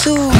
So.